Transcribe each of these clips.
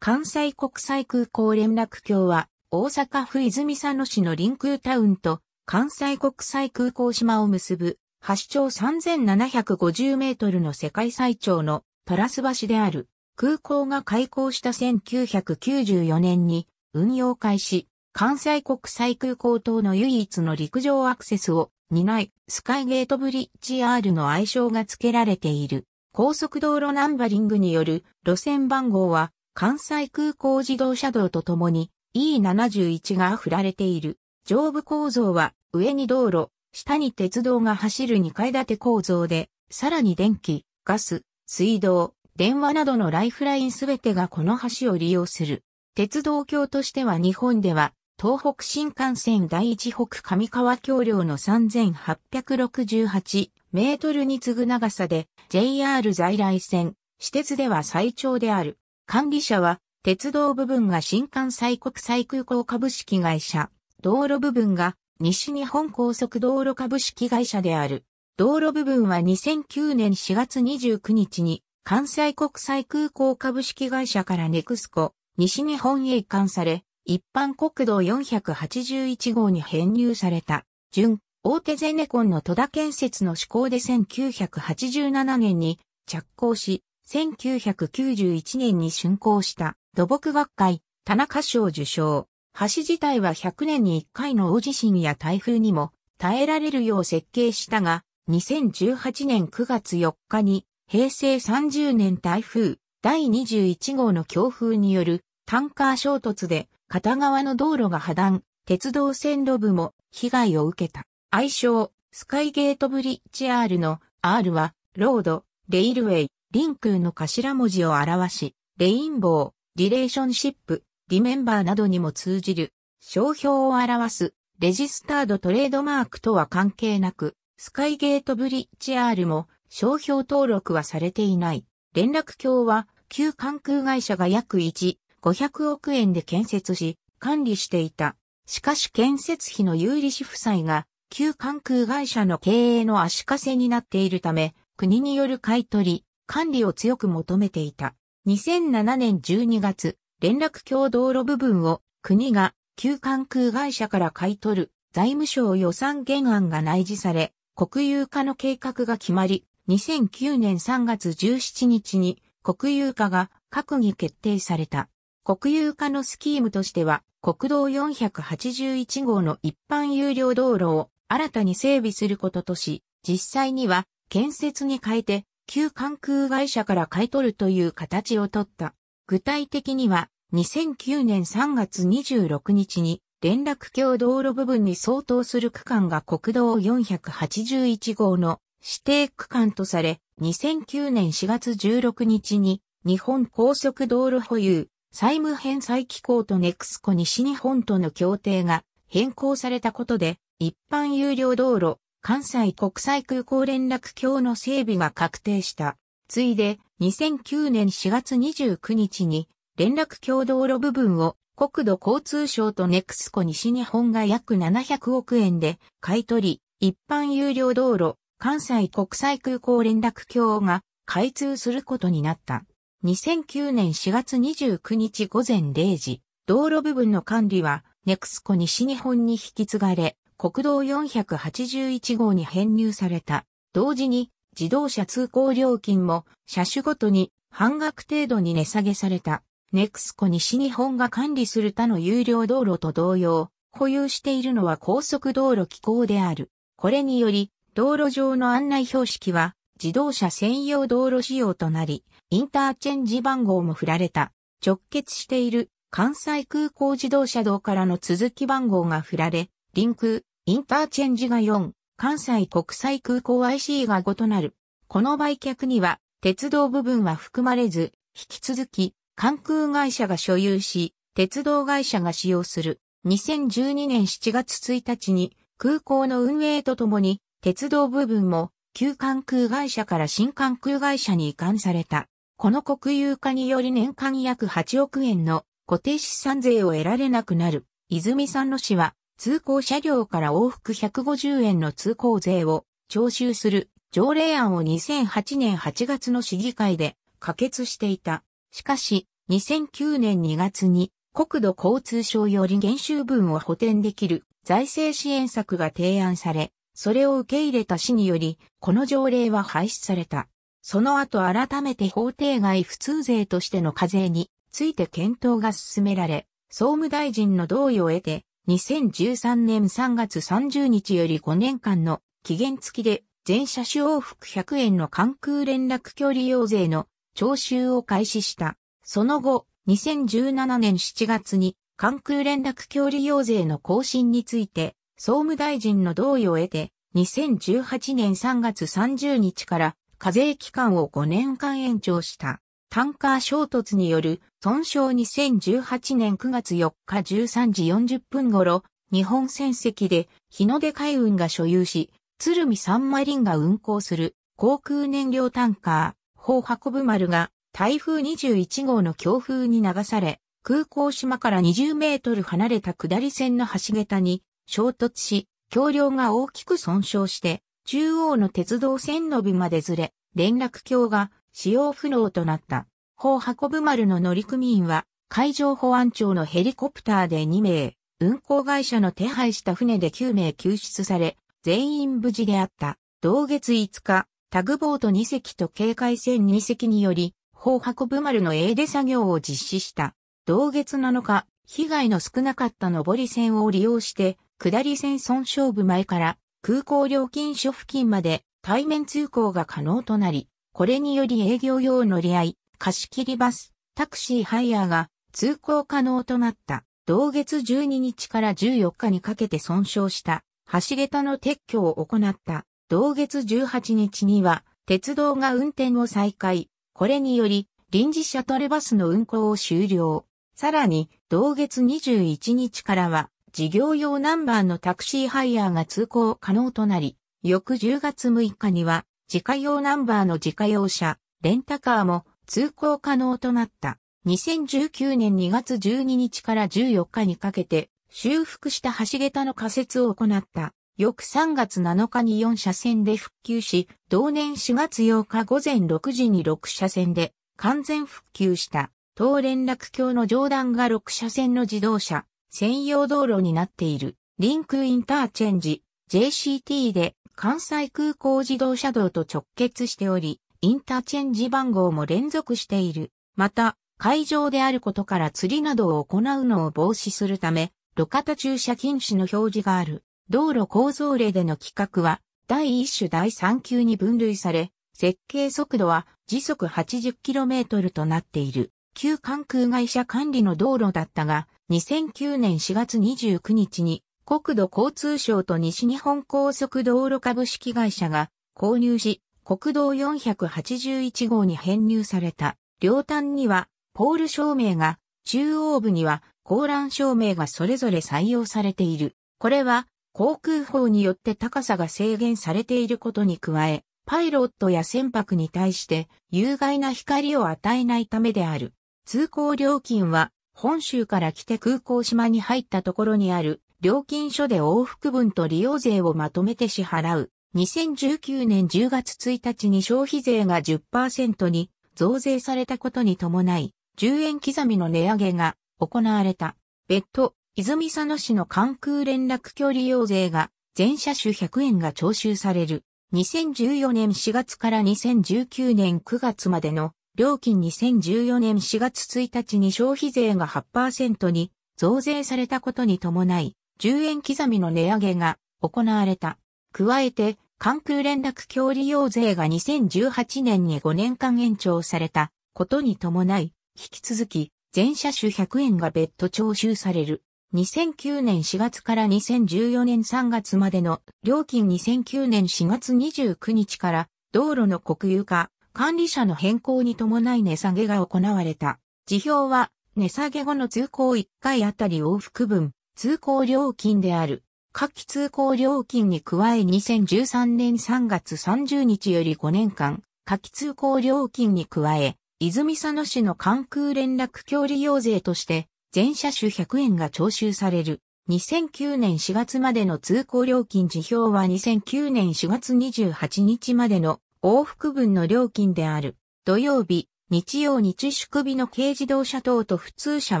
関西国際空港連絡橋は大阪府泉佐野市のリンクータウンと関西国際空港島を結ぶ発長3750メートルの世界最長のトラス橋である。空港が開港した1994年に運用開始、関西国際空港等の唯一の陸上アクセスを担い、スカイゲートブリッジ R の愛称が付けられている。高速道路ナンバリングによる路線番号は関西空港自動車道とともに E71 が振られている。上部構造は上に道路、下に鉄道が走る2階建て構造で、さらに電気、ガス、水道、電話などのライフラインすべてがこの橋を利用する。鉄道橋としては日本では東北新幹線第一北上川橋梁の3868メートルに次ぐ長さで JR 在来線、私鉄では最長である。管理者は鉄道部分が新幹線国際空港株式会社、道路部分が西日本高速道路株式会社である。道路部分は2009年4月29日に関西国際空港株式会社からネクスコ、西日本へ移管され、一般国道481号に編入された。準、大手ゼネコンの戸田建設の施行で1987年に着工し、1991年に竣工した土木学会田中賞受賞。橋自体は100年に1回の大地震や台風にも耐えられるよう設計したが、2018年9月4日に平成30年台風第21号の強風によるタンカー衝突で片側の道路が破断、鉄道線路部も被害を受けた。愛称、スカイゲートブリッジ R の R は、ロード、レイルウェイ、リンクの頭文字を表し、レインボー、リレーションシップ、リメンバーなどにも通じる、商標を表す、レジスタードトレードマークとは関係なく、スカイゲートブリッジ R も商標登録はされていない。連絡橋は、旧関空会社が約1、500億円で建設し、管理していた。しかし建設費の有利子負債が、旧関空会社の経営の足かせになっているため、国による買取り、管理を強く求めていた。2007年12月、連絡橋道路部分を国が旧関空会社から買い取る財務省予算原案が内示され、国有化の計画が決まり、2009年3月17日に国有化が閣議決定された。国有化のスキームとしては、国道481号の一般有料道路を新たに整備することとし、実際には建設に変えて旧関空会社から買い取るという形をとった。具体的には2009年3月26日に連絡橋道路部分に相当する区間が国道481号の指定区間とされ、2009年4月16日に日本高速道路保有債務返済機構とネクスコ西日本との協定が変更されたことで、一般有料道路、関西国際空港連絡橋の整備が確定した。ついで、2009年4月29日に、連絡橋道路部分を国土交通省とネクスコ西日本が約700億円で買い取り、一般有料道路、関西国際空港連絡橋が開通することになった。2009年4月29日午前0時、道路部分の管理は、ネクスコ西日本に引き継がれ、国道481号に編入された。同時に、自動車通行料金も、車種ごとに半額程度に値下げされた。ネクスコ西日本が管理する他の有料道路と同様、保有しているのは高速道路機構である。これにより、道路上の案内標識は、自動車専用道路仕様となり、インターチェンジ番号も振られた。直結している関西空港自動車道からの続き番号が振られ、リンク、インターチェンジが4、関西国際空港 IC が5となる。この売却には、鉄道部分は含まれず、引き続き、関空会社が所有し、鉄道会社が使用する。2012年7月1日に、空港の運営とともに、鉄道部分も、旧関空会社から新関空会社に移管された。この国有化により年間約8億円の固定資産税を得られなくなる。泉さんの市は通行車両から往復150円の通行税を徴収する条例案を2008年8月の市議会で可決していた。しかし、2009年2月に国土交通省より減収分を補填できる財政支援策が提案され、それを受け入れた市により、この条例は廃止された。その後改めて法定外普通税としての課税について検討が進められ、総務大臣の同意を得て、2013年3月30日より5年間の期限付きで全車種往復100円の関空連絡距離用税の徴収を開始した。その後、2017年7月に関空連絡距離用税の更新について総務大臣の同意を得て2018年3月30日から課税期間を5年間延長した。タンカー衝突による損傷2018年9月4日13時40分頃、日本船籍で日の出海運が所有し、鶴見サンマリンが運航する航空燃料タンカー、砲運ぶ丸が台風21号の強風に流され、空港島から20メートル離れた下り線の橋桁に衝突し、橋梁が大きく損傷して、中央の鉄道線路までずれ、連絡橋が使用不能となった。砲運ぶ丸の乗組員は、海上保安庁のヘリコプターで2名、運航会社の手配した船で9名救出され、全員無事であった。同月5日、タグボート2隻と警戒船2隻により、砲運ぶ丸の英出作業を実施した。同月7日、被害の少なかった上り線を利用して、下り線損傷部前から空港料金所付近まで対面通行が可能となり、これにより営業用乗り合い、貸切バス、タクシーハイヤーが通行可能となった。同月12日から14日にかけて損傷した橋桁の撤去を行った。同月18日には鉄道が運転を再開。これにより、臨時シャトルバスの運行を終了。さらに、同月21日からは、事業用ナンバーのタクシーハイヤーが通行可能となり、翌10月6日には、自家用ナンバーの自家用車、レンタカーも通行可能となった。2019年2月12日から14日にかけて、修復した橋桁の仮設を行った。翌3月7日に4車線で復旧し、同年4月8日午前6時に6車線で完全復旧した。当連絡橋の上段が6車線の自動車専用道路になっている。リンクインターチェンジ JCT で関西空港自動車道と直結しており、インターチェンジ番号も連続している。また、会場であることから釣りなどを行うのを防止するため、路肩駐車禁止の表示がある。道路構造例での規格は、第1種第3級に分類され、設計速度は時速 80km となっている。旧関空会社管理の道路だったが、2009年4月29日に国土交通省と西日本高速道路株式会社が購入し、国道481号に編入された。両端にはポール照明が、中央部には高欄照明がそれぞれ採用されている。これは航空法によって高さが制限されていることに加え、パイロットや船舶に対して有害な光を与えないためである。通行料金は本州から来て空港島に入ったところにある料金所で往復分と利用税をまとめて支払う。2019年10月1日に消費税が10%に増税されたことに伴い、10円刻みの値上げが行われた。別途、泉佐野市の関空連絡距離用税が全車種100円が徴収される。2014年4月から2019年9月までの料金2014年4月1日に消費税が8%に増税されたことに伴い、10円刻みの値上げが行われた。加えて、関空連絡距離用税が2018年に5年間延長されたことに伴い、引き続き全車種100円が別途徴収される。2009年4月から2014年3月までの料金2009年4月29日から道路の国有化、管理者の変更に伴い値下げが行われた。辞表は値下げ後の通行1回あたり往復分、通行料金である。夏季通行料金に加え2013年3月30日より5年間、夏季通行料金に加え、泉佐野市の関空連絡距離用税として全車種100円が徴収される。2009年4月までの通行料金辞表は2009年4月28日までの往復分の料金である。土曜日、日曜日祝日の軽自動車等と普通車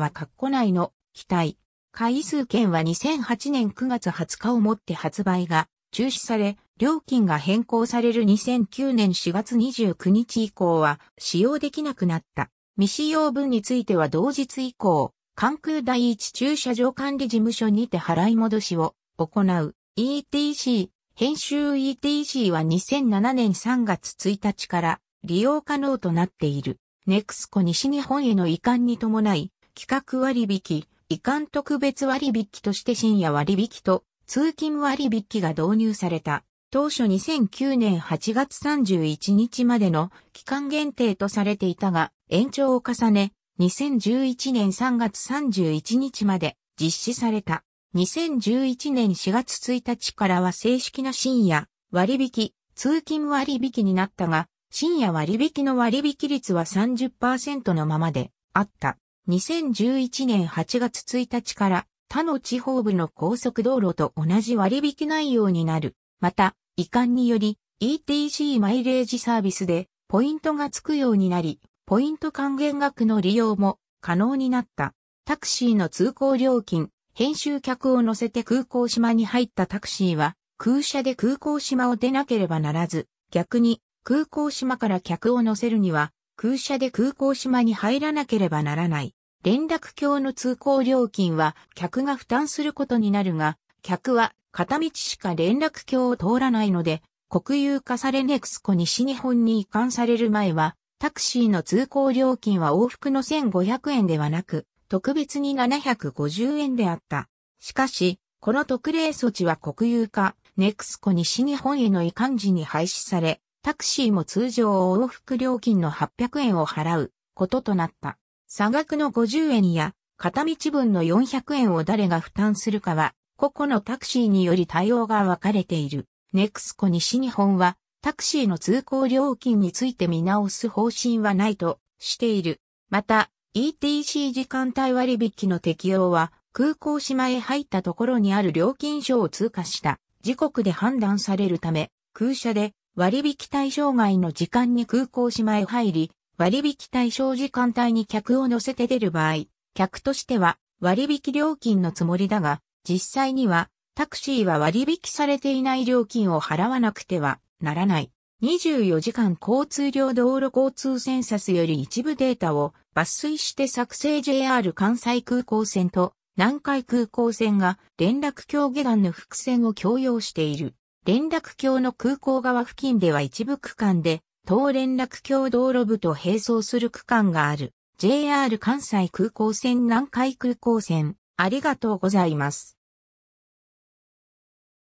は括弧内の機体。回数券は2008年9月20日をもって発売が中止され、料金が変更される2009年4月29日以降は使用できなくなった。未使用分については同日以降、関空第一駐車場管理事務所にて払い戻しを行う。ETC、編集 ETC は2007年3月1日から利用可能となっている。ネクスコ西日本への移管に伴い、企画割引、移管特別割引として深夜割引と通勤割引が導入された。当初2009年8月31日までの期間限定とされていたが、延長を重ね、2011年3月31日まで実施された。2011年4月1日からは正式な深夜割引、通勤割引になったが、深夜割引の割引率は30%のままであった。2011年8月1日から他の地方部の高速道路と同じ割引内容になる。また、移管により ETC マイレージサービスでポイントがつくようになり、ポイント還元額の利用も可能になった。タクシーの通行料金、編集客を乗せて空港島に入ったタクシーは空車で空港島を出なければならず、逆に空港島から客を乗せるには、空車で空港島に入らなければならない。連絡橋の通行料金は客が負担することになるが、客は片道しか連絡橋を通らないので、国有化されネクスコ西日本に移管される前は、タクシーの通行料金は往復の1500円ではなく、特別に750円であった。しかし、この特例措置は国有化、ネクスコ西日本への移管時に廃止され、タクシーも通常往復料金の800円を払うこととなった。差額の50円や片道分の400円を誰が負担するかは、個々のタクシーにより対応が分かれている。ネクスコ西日本は、タクシーの通行料金について見直す方針はないとしている。また、ETC 時間帯割引の適用は、空港島へ入ったところにある料金所を通過した時刻で判断されるため、空車で割引対象外の時間に空港島へ入り、割引対象時間帯に客を乗せて出る場合、客としては割引料金のつもりだが、実際にはタクシーは割引されていない料金を払わなくてはならない。24時間交通量道路交通センサスより一部データを抜粋して作成 JR 関西空港線と南海空港線が連絡橋下段の伏線を共用している。連絡橋の空港側付近では一部区間で、当連絡橋道路部と並走する区間がある。JR 関西空港線南海空港線、ありがとうございます。